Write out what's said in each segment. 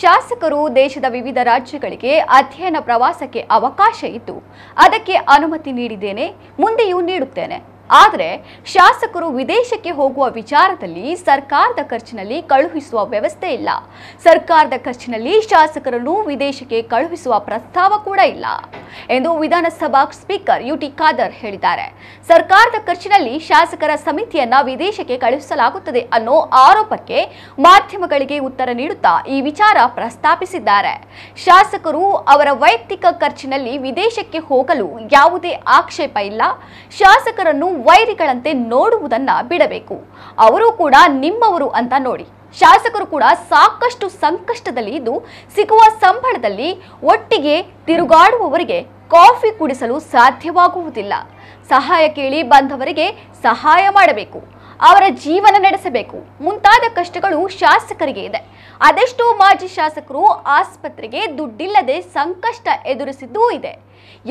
ಶಾಸಕರು ದೇಶದ ವಿವಿಧ ರಾಜ್ಯಗಳಿಗೆ ಅಧ್ಯಯನ ಪ್ರವಾಸಕ್ಕೆ ಅವಕಾಶ ಇದ್ದು ಅದಕ್ಕೆ ಅನುಮತಿ ನೀಡಿದ್ದೇನೆ ಮುಂದೆಯೂ ನೀಡುತ್ತೇನೆ. ಆದರೆ ಶಾಸಕರು ವಿದೇಶಕ್ಕೆ ಹೋಗುವ ವಿಚಾರದಲ್ಲಿ ಸರ್ಕಾರದ ಖರ್ಚಿನಲ್ಲಿ ಕಳುಹಿಸುವ ವ್ಯವಸ್ಥೆ ಇಲ್ಲ. ಸರ್ಕಾರದ ಖರ್ಚಿನಲ್ಲಿ ಶಾಸಕರನ್ನು ವಿದೇಶಕ್ಕೆ ಕಳುಹಿಸುವ ಪ್ರಸ್ತಾವ ಕೂಡ ಇಲ್ಲ ಎಂದು ವಿಧಾನಸಭಾ ಸ್ಪೀಕರ್ ಯುಟಿ ಖಾದರ್ ಹೇಳಿದ್ದಾರೆ. ಸರ್ಕಾರದ ಖರ್ಚಿನಲ್ಲಿ ಶಾಸಕರ ಸಮಿತಿಯನ್ನ ವಿದೇಶಕ್ಕೆ ಕಳುಹಿಸಲಾಗುತ್ತದೆ ಅನ್ನೋ ಆರೋಪಕ್ಕೆ ಮಾಧ್ಯಮಗಳಿಗೆ ಉತ್ತರ ನೀಡುತ್ತಾ ಈ ವಿಚಾರ ಪ್ರಸ್ತಾಪಿಸಿದ್ದಾರೆ. ಶಾಸಕರು ಅವರ ವೈಯಕ್ತಿಕ ಖರ್ಚಿನಲ್ಲಿ ವಿದೇಶಕ್ಕೆ ಹೋಗಲು ಯಾವುದೇ ಆಕ್ಷೇಪ ಇಲ್ಲ. ಶಾಸಕರನ್ನು ವೈರಿಗಳಂತೆ ನೋಡುವುದನ್ನ ಬಿಡಬೇಕು. ಅವರು ಕೂಡ ನಿಮ್ಮವರು ಅಂತ ನೋಡಿ. ಶಾಸಕರು ಕೂಡ ಸಾಕಷ್ಟು ಸಂಕಷ್ಟದಲ್ಲಿ ಇದ್ದು, ಸಿಗುವ ಸಂಬಳದಲ್ಲಿ ಒಟ್ಟಿಗೆ ತಿರುಗಾಡುವವರಿಗೆ ಕಾಫಿ ಕುಡಿಸಲು ಸಾಧ್ಯವಾಗುವುದಿಲ್ಲ. ಸಹಾಯ ಕೇಳಿ ಬಂದವರಿಗೆ ಸಹಾಯ ಮಾಡಬೇಕು. ಅವರ ಜೀವನ ನಡೆಸಬೇಕು. ಮುಂತಾದ ಕಷ್ಟಗಳು ಶಾಸಕರಿಗೆ ಇದೆ. ಅದೆಷ್ಟೋ ಮಾಜಿ ಶಾಸಕರು ಆಸ್ಪತ್ರೆಗೆ ದುಡ್ಡಿಲ್ಲದೆ ಸಂಕಷ್ಟ ಎದುರಿಸಿದ್ದೂ ಇದೆ.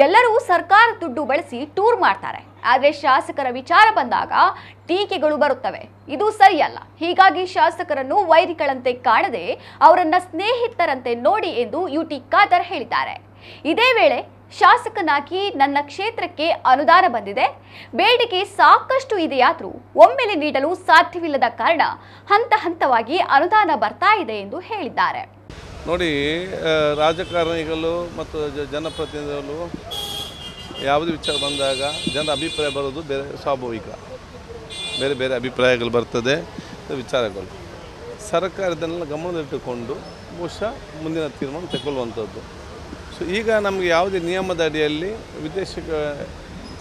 ಎಲ್ಲರೂ ಸರ್ಕಾರ ದುಡ್ಡು ಬಳಸಿ ಟೂರ್ ಮಾಡ್ತಾರೆ. ಆದರೆ ಶಾಸಕರ ವಿಚಾರ ಬಂದಾಗ ಟೀಕೆಗಳು ಬರುತ್ತವೆ. ಇದು ಸರಿಯಲ್ಲ. ಹೀಗಾಗಿ ಶಾಸಕರನ್ನು ವೈರಿಗಳಂತೆ ಕಾಣದೆ ಅವರನ್ನ ಸ್ನೇಹಿತರಂತೆ ನೋಡಿ ಎಂದು ಯುಟಿ ಖಾದರ್ ಹೇಳಿದ್ದಾರೆ. ಇದೇ ವೇಳೆ ಶಾಸಕನಾಗಿ ನನ್ನ ಕ್ಷೇತ್ರಕ್ಕೆ ಅನುದಾನ ಬಂದಿದೆ. ಬೇಡಿಕೆ ಸಾಕಷ್ಟು ಇದೆಯಾದರೂ ಒಮ್ಮೆಲೆ ನೀಡಲು ಸಾಧ್ಯವಿಲ್ಲದ ಕಾರಣ ಹಂತ ಹಂತವಾಗಿ ಅನುದಾನ ಬರ್ತಾ ಇದೆ ಎಂದು ಹೇಳಿದ್ದಾರೆ. ನೋಡಿ ರಾಜಕಾರಣಿಗಳು ಮತ್ತು ಜನಪ್ರತಿನಿಧಿಗಳು ಯಾವುದೇ ವಿಚಾರ ಬಂದಾಗ ಜನರ ಅಭಿಪ್ರಾಯ ಬರೋದು ಬೇರೆ ಸ್ವಾಭಾವಿಕ. ಬೇರೆ ಬೇರೆ ಅಭಿಪ್ರಾಯಗಳು ಬರ್ತದೆ ವಿಚಾರಗಳು. ಸರ್ಕಾರದನ್ನೆಲ್ಲ ಗಮನದಲ್ಲಿಟ್ಟುಕೊಂಡು ಬಹುಶಃ ಮುಂದಿನ ತೀರ್ಮಾನ ತಗೊಳ್ಳುವಂಥದ್ದು ಸೊ ಈಗ ನಮಗೆ ಯಾವುದೇ ನಿಯಮದ ಅಡಿಯಲ್ಲಿ ವಿದೇಶಕ್ಕೆ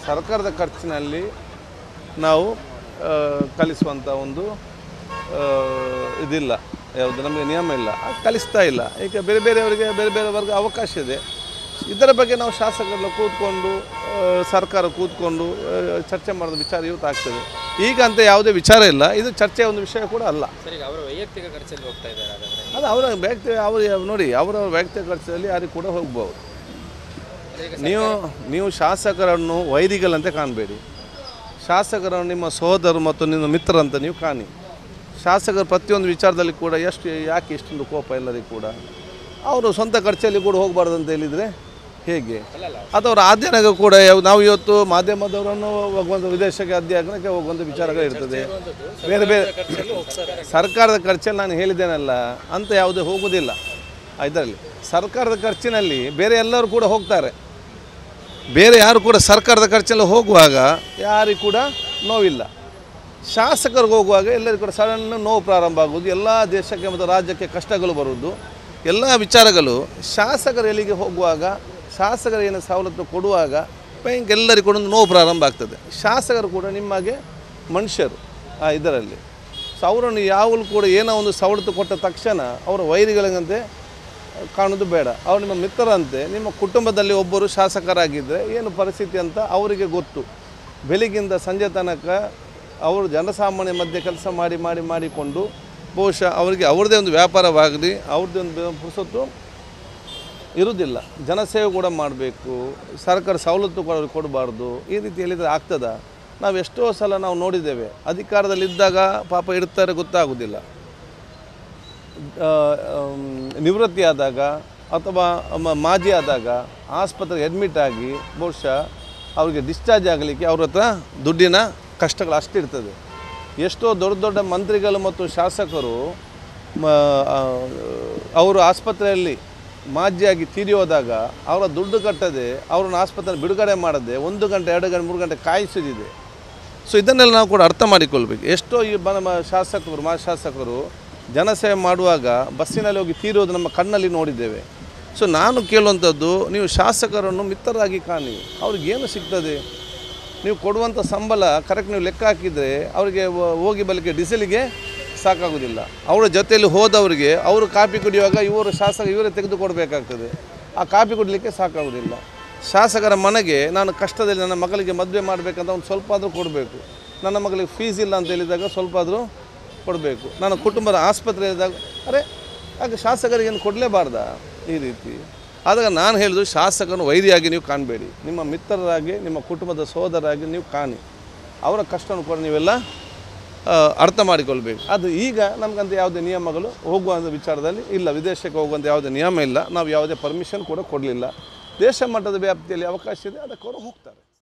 ಸರ್ಕಾರದ ಖರ್ಚಿನಲ್ಲಿ ನಾವು ಕಲಿಸುವಂಥ ಒಂದು ಇದಿಲ್ಲ. ಯಾವುದು ನಮಗೆ ನಿಯಮ ಇಲ್ಲ. ಕಲಿಸ್ತಾ ಇಲ್ಲ. ಈಗ ಬೇರೆ ಬೇರೆಯವರಿಗೆ ಬೇರೆ ಬೇರೆ ವರ್ಗ ಅವಕಾಶ ಇದೆ. ಇದರ ಬಗ್ಗೆ ನಾವು ಶಾಸಕರೆಲ್ಲ ಕೂತ್ಕೊಂಡು ಸರ್ಕಾರ ಕೂತ್ಕೊಂಡು ಚರ್ಚೆ ಮಾಡೋದು ವಿಚಾರ ಇವತ್ತು ಆಗ್ತದೆ. ಈಗ ಅಂತ ಯಾವುದೇ ವಿಚಾರ ಇಲ್ಲ. ಇದು ಚರ್ಚೆಯ ಒಂದು ವಿಷಯ ಕೂಡ ಅಲ್ಲ. ಸರಿ ಅವರ ವೈಯಕ್ತಿಕ ಖರ್ಚಲ್ಲಿ ಹೋಗ್ತಾ ಇದ್ದಾರೆ ಅದು ಅವರ ವ್ಯಕ್ತಿ ಅವರು ನೋಡಿ, ಅವರ ವ್ಯಕ್ತಿ ಖರ್ಚಲ್ಲಿ ಯಾರಿಗೆ ಕೂಡ ಹೋಗ್ಬೋದು. ನೀವು ನೀವು ಶಾಸಕರನ್ನು ವೈರಿಗಳಂತೆ ಕಾಣಬೇಡಿ. ಶಾಸಕರನ್ನು ನಿಮ್ಮ ಸಹೋದರರು ಮತ್ತು ನಿಮ್ಮ ಮಿತ್ರರಂತ ನೀವು ಕಾಣಿ. ಶಾಸಕರು ಪ್ರತಿಯೊಂದು ವಿಚಾರದಲ್ಲಿ ಕೂಡ ಎಷ್ಟು ಯಾಕೆ ಇಷ್ಟೊಂದು ಕೋಪ ಎಲ್ಲರಿಗೂ ಕೂಡ. ಅವರು ಸ್ವಂತ ಖರ್ಚಲ್ಲಿ ಕೂಡ ಹೋಗಬಾರ್ದು ಅಂತ ಹೇಳಿದರೆ ಹೇಗೆ? ಅಥವಾ ಅಧ್ಯಯನಕ್ಕೆ ಕೂಡ ನಾವು ಇವತ್ತು ಮಾಧ್ಯಮದವರನ್ನು ಹೋಗುವಂಥ ವಿದೇಶಕ್ಕೆ ಅಧ್ಯಯನಕ್ಕೆ ಹೋಗುವಂಥ ವಿಚಾರಗಳು ಇರ್ತದೆ. ಬೇರೆ ಬೇರೆ ಸರ್ಕಾರದ ಖರ್ಚಲ್ಲಿ ನಾನು ಹೇಳಿದ್ದೇನಲ್ಲ, ಅಂತ ಯಾವುದೇ ಹೋಗುವುದಿಲ್ಲ. ಇದರಲ್ಲಿ ಸರ್ಕಾರದ ಖರ್ಚಿನಲ್ಲಿ ಬೇರೆ ಎಲ್ಲರೂ ಕೂಡ ಹೋಗ್ತಾರೆ. ಬೇರೆ ಯಾರು ಕೂಡ ಸರ್ಕಾರದ ಖರ್ಚಲ್ಲಿ ಹೋಗುವಾಗ ಯಾರಿಗೂ ಕೂಡ ನೋವಿಲ್ಲ. ಶಾಸಕರಿಗೆ ಹೋಗುವಾಗ ಎಲ್ಲರಿಗೂ ಕೂಡ ಸಡನ್ ನೋವು ಪ್ರಾರಂಭ ಆಗುವುದು. ಎಲ್ಲ ದೇಶಕ್ಕೆ ಮತ್ತು ರಾಜ್ಯಕ್ಕೆ ಕಷ್ಟಗಳು ಬರುವುದು. ಎಲ್ಲ ವಿಚಾರಗಳು ಶಾಸಕರು ಎಲ್ಲಿಗೆ ಹೋಗುವಾಗ ಶಾಸಕರು ಏನು ಸವಲತ್ತು ಕೊಡುವಾಗ ಬ್ಯಾಂಕ್ ಎಲ್ಲರಿಗೂ ಕೂಡ ಒಂದು ನೋವು ಪ್ರಾರಂಭ ಆಗ್ತದೆ. ಶಾಸಕರು ಕೂಡ ನಿಮಗೆ ಮನುಷ್ಯರು ಆ ಇದರಲ್ಲಿ. ಸೊ ಅವರನ್ನು ಯಾವಾಗಲೂ ಕೂಡ ಏನೋ ಒಂದು ಸವಲತ್ತು ಕೊಟ್ಟ ತಕ್ಷಣ ಅವರ ವೈರಿಗಳಂತೆ ಕಾಣೋದು ಬೇಡ. ಅವರು ನಿಮ್ಮ ಮಿತ್ರರಂತೆ, ನಿಮ್ಮ ಕುಟುಂಬದಲ್ಲಿ ಒಬ್ಬರು ಶಾಸಕರಾಗಿದ್ದರೆ ಏನು ಪರಿಸ್ಥಿತಿ ಅಂತ ಅವರಿಗೆ ಗೊತ್ತು. ಬೆಳಿಗ್ಗಿಂದ ಸಂಜೆ ತನಕ ಅವರು ಜನಸಾಮಾನ್ಯ ಮಧ್ಯೆ ಕೆಲಸ ಮಾಡಿ ಮಾಡಿ, ಮಾಡಿಕೊಂಡು ಬಹುಶಃ ಅವರಿಗೆ ಅವ್ರದ್ದೇ ಒಂದು ವ್ಯಾಪಾರವಾಗಲಿ, ಅವ್ರದ್ದೇ ಒಂದು ಪುರುಸೊತ್ತು ಇರುವುದಿಲ್ಲ. ಜನಸೇವೆ ಕೂಡ ಮಾಡಬೇಕು, ಸರ್ಕಾರ ಸವಲತ್ತು ಕೊಡಬಾರ್ದು, ಈ ರೀತಿ ಹೇಳಿದರೆ ಆಗ್ತದ? ನಾವು ಎಷ್ಟೋ ಸಲ ನಾವು ನೋಡಿದ್ದೇವೆ ಅಧಿಕಾರದಲ್ಲಿದ್ದಾಗ ಪಾಪ ಇರ್ತಾರೆ ಗೊತ್ತಾಗೋದಿಲ್ಲ. ನಿವೃತ್ತಿ ಆದಾಗ ಅಥವಾ ಮಾಜಿ ಆದಾಗ ಆಸ್ಪತ್ರೆಗೆ ಅಡ್ಮಿಟ್ ಆಗಿ ಬಹುಶಃ ಅವರಿಗೆ ಡಿಸ್ಚಾರ್ಜ್ ಆಗಲಿಕ್ಕೆ ಅವ್ರ ಹತ್ರ ದುಡ್ಡಿನ ಕಷ್ಟಗಳು ಅಷ್ಟಿರ್ತದೆ ಎಷ್ಟೋ ದೊಡ್ಡ ದೊಡ್ಡ ಮಂತ್ರಿಗಳು ಮತ್ತು ಶಾಸಕರು ಅವರು ಆಸ್ಪತ್ರೆಯಲ್ಲಿ ಮಾಜಿಯಾಗಿ ತೀರಿ ಹೋದಾಗ ಅವರ ದುಡ್ಡು ಕಟ್ಟದೆ, ಅವ್ರನ್ನ ಆಸ್ಪತ್ರೆ ಬಿಡುಗಡೆ ಮಾಡದೆ, ಒಂದು ಗಂಟೆ, ಎರಡು ಗಂಟೆ, ಮೂರು ಗಂಟೆ ಕಾಯಿಸಿದಿದೆ. ಸೊ ಇದನ್ನೆಲ್ಲ ನಾವು ಕೂಡ ಅರ್ಥ ಮಾಡಿಕೊಳ್ಬೇಕು. ಎಷ್ಟೋ ಈ ನಮ್ಮ ಶಾಸಕರು ಮಾ ಶಾಸಕರು ಜನಸೇವೆ ಮಾಡುವಾಗ ಬಸ್ಸಿನಲ್ಲಿ ಹೋಗಿ ತೀರೋದು ನಮ್ಮ ಕಣ್ಣಲ್ಲಿ ನೋಡಿದ್ದೇವೆ. ಸೊ ನಾನು ಕೇಳುವಂಥದ್ದು, ನೀವು ಶಾಸಕರನ್ನು ಮಿತ್ರರಾಗಿ ಕಾಣಿ. ಅವ್ರಿಗೇನು ಸಿಗ್ತದೆ? ನೀವು ಕೊಡುವಂಥ ಸಂಬಳ ಕರೆಕ್ಟ್ ನೀವು ಲೆಕ್ಕ ಹಾಕಿದರೆ, ಅವರಿಗೆ ಹೋಗಿ ಬಲಿಕೆ ಡೀಸೆಲಿಗೆ ಸಾಕಾಗೋದಿಲ್ಲ. ಅವರ ಜೊತೆಯಲ್ಲಿ ಹೋದವರಿಗೆ ಅವರು ಕಾಪಿ ಕುಡಿಯುವಾಗ ಇವರು ಶಾಸಕ ಇವರೇ ತೆಗೆದುಕೊಡಬೇಕಾಗ್ತದೆ. ಆ ಕಾಪಿ ಕುಡಲಿಕ್ಕೆ ಸಾಕಾಗೋದಿಲ್ಲ. ಶಾಸಕರ ಮನೆಗೆ ನಾನು ಕಷ್ಟದಲ್ಲಿ ನನ್ನ ಮಗಳಿಗೆ ಮದುವೆ ಮಾಡಬೇಕಂತ ಒಂದು ಸ್ವಲ್ಪ ಆದರೂ ಕೊಡಬೇಕು. ನನ್ನ ಮಗಳಿಗೆ ಫೀಸ್ ಇಲ್ಲ ಅಂತ ಹೇಳಿದಾಗ ಸ್ವಲ್ಪ ಆದರೂ ಕೊಡಬೇಕು. ನನ್ನ ಕುಟುಂಬದ ಆಸ್ಪತ್ರೆ ಇದ್ದಾಗ ಅರೆ ಆಗ ಶಾಸಕರಿಗೇನು ಕೊಡಲೇಬಾರ್ದ? ಈ ರೀತಿ. ಆದಾಗ ನಾನು ಹೇಳಿದ್ರು ಶಾಸಕನ ವೈರಿಯಾಗಿ ನೀವು ಕಾಣಬೇಡಿ. ನಿಮ್ಮ ಮಿತ್ರರಾಗಿ, ನಿಮ್ಮ ಕುಟುಂಬದ ಸೋದರಾಗಿ ನೀವು ಕಾಣಿ. ಅವರ ಕಷ್ಟವನ್ನು ಕೂಡ, ನೀವೆಲ್ಲ ಅರ್ಥ ಮಾಡಿಕೊಳ್ಬೇಕು. ಅದು ಈಗ ನಮಗಂತ ಯಾವುದೇ ನಿಯಮಗಳು ಹೋಗುವಂಥ ವಿಚಾರದಲ್ಲಿ ಇಲ್ಲ. ವಿದೇಶಕ್ಕೆ ಹೋಗುವಂಥ ಯಾವುದೇ ನಿಯಮ ಇಲ್ಲ. ನಾವು ಯಾವುದೇ ಪರ್ಮಿಷನ್ ಕೂಡ ಕೊಡಲಿಲ್ಲ. ದೇಶ ಮಟ್ಟದ ವ್ಯಾಪ್ತಿಯಲ್ಲಿ ಅವಕಾಶ ಇದೆ. ಅದಕ್ಕೆ ಅವರು ಹೋಗ್ತಾರೆ.